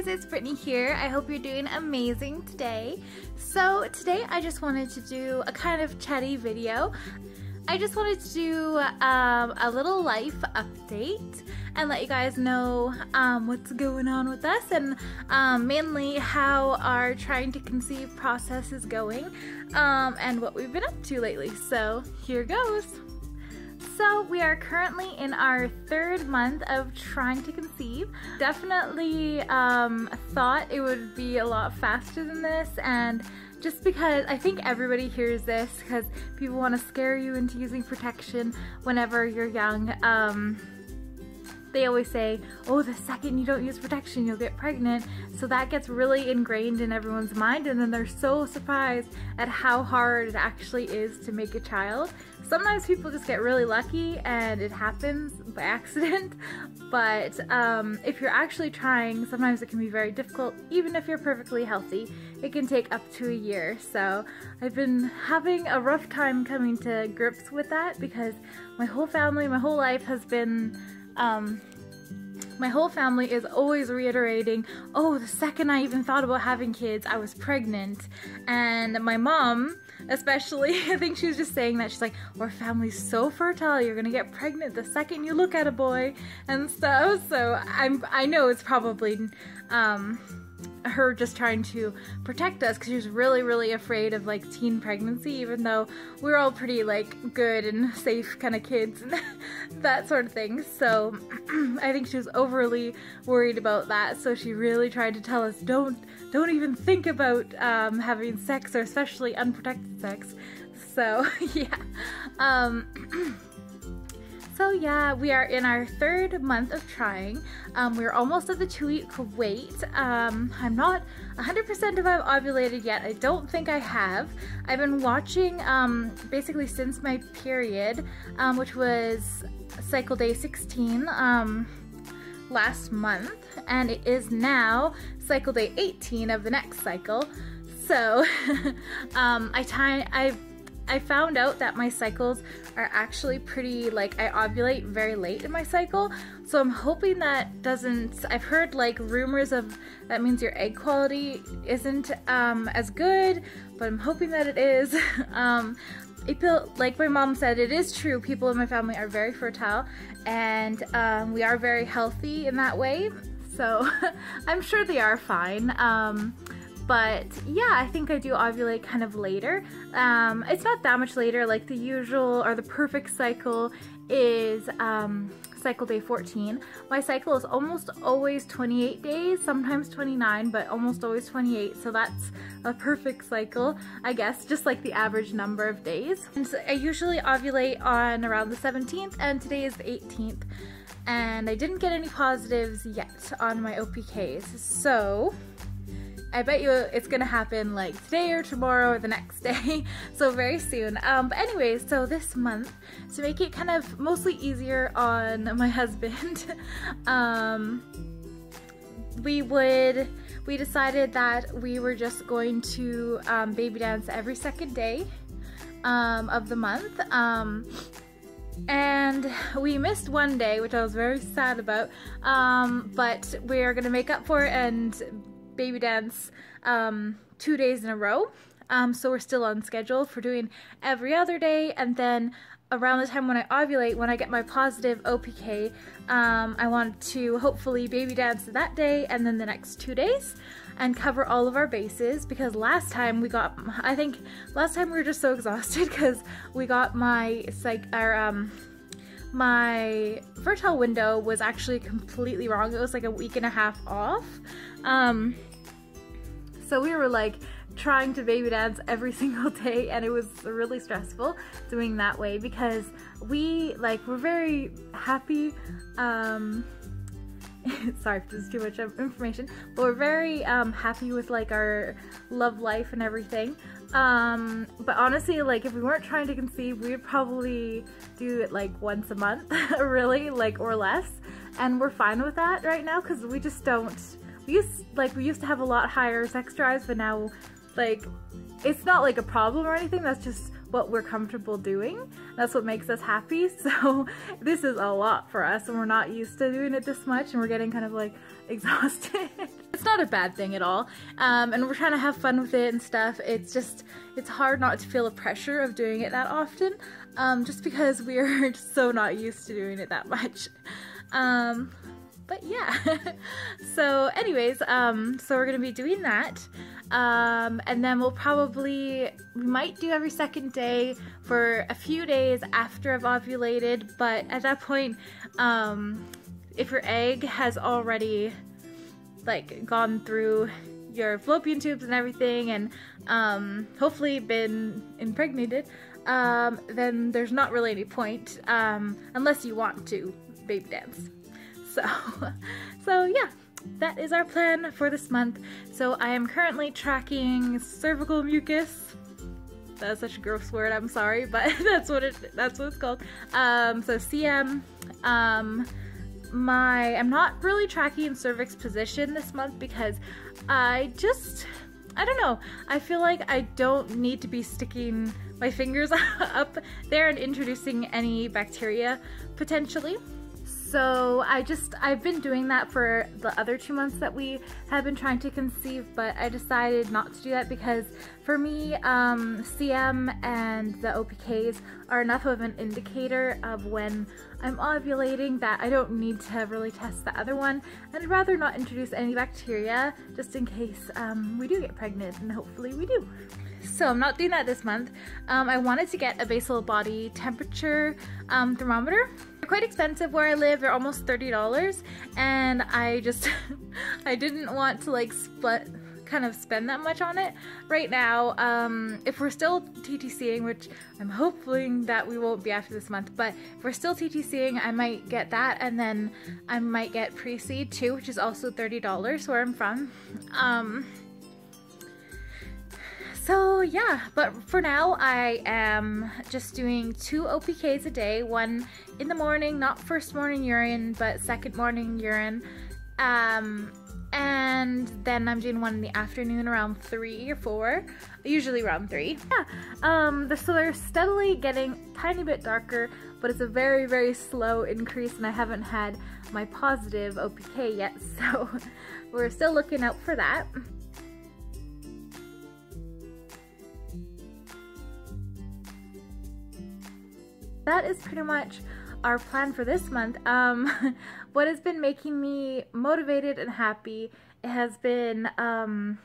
guys, it's Brittany here. I hope you're doing amazing today. So today I just wanted to do a kind of chatty video. I just wanted to do um, a little life update and let you guys know um, what's going on with us and um, mainly how our trying to conceive process is going um, and what we've been up to lately. So here goes. So we are currently in our third month of trying to conceive. Definitely um, thought it would be a lot faster than this and just because I think everybody hears this because people want to scare you into using protection whenever you're young. Um, they always say, oh, the second you don't use protection, you'll get pregnant. So that gets really ingrained in everyone's mind, and then they're so surprised at how hard it actually is to make a child. Sometimes people just get really lucky and it happens by accident, but um, if you're actually trying, sometimes it can be very difficult, even if you're perfectly healthy. It can take up to a year, so I've been having a rough time coming to grips with that because my whole family, my whole life has been um, my whole family is always reiterating, oh, the second I even thought about having kids, I was pregnant. And my mom, especially, I think she was just saying that. She's like, our family's so fertile, you're gonna get pregnant the second you look at a boy and stuff. So I'm, I know it's probably, um, her just trying to protect us because she was really really afraid of like teen pregnancy even though we are all pretty like good and safe kind of kids and that sort of thing. So I think she was overly worried about that. So she really tried to tell us don't don't even think about um, having sex or especially unprotected sex. So yeah. Um So yeah, we are in our third month of trying. Um, we're almost at the two week wait. Um, I'm not 100% if I've ovulated yet. I don't think I have. I've been watching um, basically since my period, um, which was cycle day 16 um, last month, and it is now cycle day 18 of the next cycle. So um, I, I I found out that my cycles are actually pretty, like, I ovulate very late in my cycle. So I'm hoping that doesn't, I've heard like rumors of that means your egg quality isn't um, as good, but I'm hoping that it is. um, feel, like my mom said, it is true. People in my family are very fertile and um, we are very healthy in that way. So I'm sure they are fine. Um, but yeah, I think I do ovulate kind of later. Um, it's not that much later, like the usual or the perfect cycle is um, cycle day 14. My cycle is almost always 28 days, sometimes 29, but almost always 28, so that's a perfect cycle, I guess, just like the average number of days. And so I usually ovulate on around the 17th, and today is the 18th. And I didn't get any positives yet on my OPKs, so I bet you it's gonna happen like today or tomorrow or the next day, so very soon. Um, but anyways, so this month, to make it kind of mostly easier on my husband, um, we would, we decided that we were just going to um, baby dance every second day um, of the month. Um, and we missed one day, which I was very sad about, um, but we are gonna make up for it and baby dance um, two days in a row. Um, so we're still on schedule for doing every other day and then around the time when I ovulate, when I get my positive OPK, um, I want to hopefully baby dance that day and then the next two days and cover all of our bases because last time we got, I think last time we were just so exhausted because we got my psych, our, um, my fertile window was actually completely wrong. It was like a week and a half off. Um, so we were like trying to baby dance every single day and it was really stressful doing that way because we like we're very happy um sorry if this is too much information but we're very um happy with like our love life and everything. Um but honestly like if we weren't trying to conceive we'd probably do it like once a month really like or less. And we're fine with that right now because we just don't used like we used to have a lot higher sex drives, but now like it's not like a problem or anything. That's just what we're comfortable doing. That's what makes us happy. So this is a lot for us and we're not used to doing it this much and we're getting kind of like exhausted. it's not a bad thing at all. Um, and we're trying to have fun with it and stuff. It's just, it's hard not to feel the pressure of doing it that often, um, just because we are so not used to doing it that much. Um, but yeah. so anyways, um, so we're gonna be doing that. Um, and then we'll probably, we might do every second day for a few days after I've ovulated, but at that point, um, if your egg has already like gone through your fallopian tubes and everything and um, hopefully been impregnated, um, then there's not really any point um, unless you want to baby dance. So, so yeah, that is our plan for this month. So I am currently tracking cervical mucus. That's such a gross word, I'm sorry, but that's what it that's what it's called. Um, so CM, um, my I'm not really tracking cervix position this month because I just I don't know. I feel like I don't need to be sticking my fingers up there and introducing any bacteria potentially. So I just, I've been doing that for the other two months that we have been trying to conceive, but I decided not to do that because for me, um, CM and the OPKs are enough of an indicator of when I'm ovulating that I don't need to really test the other one. I'd rather not introduce any bacteria just in case um, we do get pregnant and hopefully we do. So I'm not doing that this month. Um, I wanted to get a basal body temperature um, thermometer. They're quite expensive where I live. They're almost $30 and I just, I didn't want to like split kind of spend that much on it right now. Um, if we're still TTCing, which I'm hoping that we won't be after this month, but if we're still TTCing, I might get that and then I might get pre-seed too, which is also $30 where I'm from. Um, so yeah, but for now I am just doing two OPKs a day, one in the morning, not first morning urine, but second morning urine. Um, and then I'm doing one in the afternoon around three or four, usually around three. Yeah, um, so they're steadily getting tiny bit darker, but it's a very, very slow increase and I haven't had my positive OPK yet, so we're still looking out for that. That is pretty much our plan for this month. Um, what has been making me motivated and happy has been um,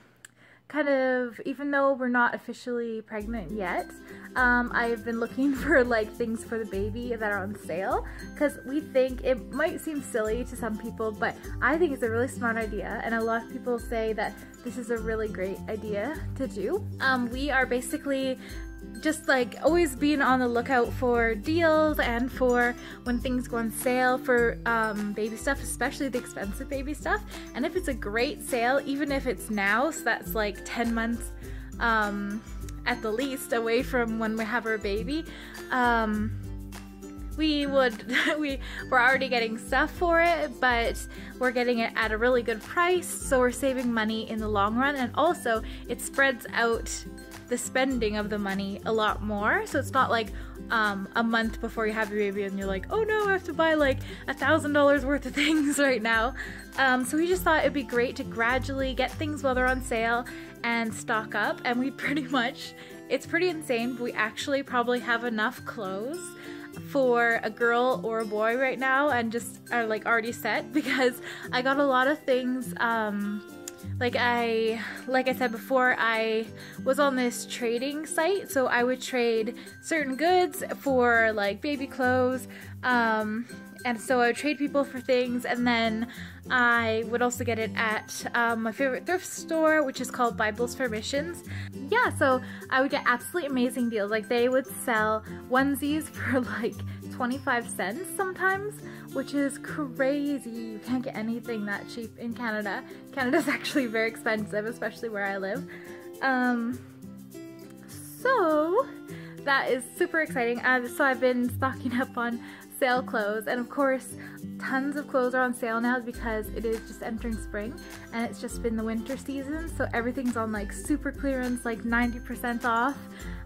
kind of, even though we're not officially pregnant yet, um, I've been looking for like things for the baby that are on sale because we think it might seem silly to some people, but I think it's a really smart idea and a lot of people say that this is a really great idea to do. Um, we are basically just like always being on the lookout for deals and for when things go on sale for um, baby stuff, especially the expensive baby stuff. And if it's a great sale, even if it's now, so that's like 10 months um, at the least away from when we have our baby, um, we would we we're already getting stuff for it but we're getting it at a really good price so we're saving money in the long run and also it spreads out the spending of the money a lot more. So it's not like um, a month before you have your baby and you're like, oh no, I have to buy like a thousand dollars worth of things right now. Um, so we just thought it'd be great to gradually get things while they're on sale and stock up. And we pretty much, it's pretty insane, we actually probably have enough clothes for a girl or a boy right now and just are like already set because I got a lot of things um, like I like I said before I was on this trading site so I would trade certain goods for like baby clothes um, and so I would trade people for things and then I would also get it at um, my favorite thrift store which is called Bibles for Missions. Yeah so I would get absolutely amazing deals. Like they would sell onesies for like 25 cents sometimes, which is crazy. You can't get anything that cheap in Canada. Canada's actually very expensive, especially where I live. Um, so that is super exciting. Uh, so I've been stocking up on sale clothes and of course tons of clothes are on sale now because it is just entering spring and it's just been the winter season so everything's on like super clearance like 90% off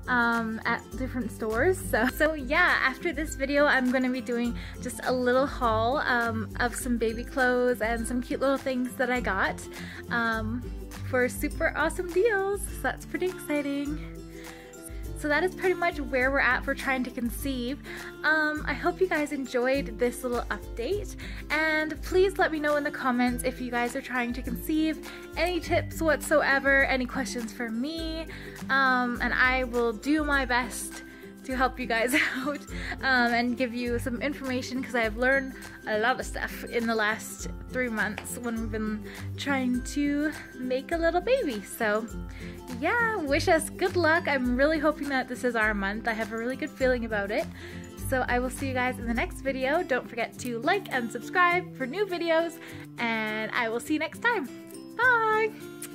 um, at different stores so. So yeah after this video I'm gonna be doing just a little haul um, of some baby clothes and some cute little things that I got um, for super awesome deals so that's pretty exciting so that is pretty much where we're at for trying to conceive. Um, I hope you guys enjoyed this little update. And please let me know in the comments if you guys are trying to conceive, any tips whatsoever, any questions for me, um, and I will do my best to help you guys out um, and give you some information because I've learned a lot of stuff in the last three months when we've been trying to make a little baby. So yeah, wish us good luck. I'm really hoping that this is our month. I have a really good feeling about it. So I will see you guys in the next video. Don't forget to like and subscribe for new videos and I will see you next time. Bye!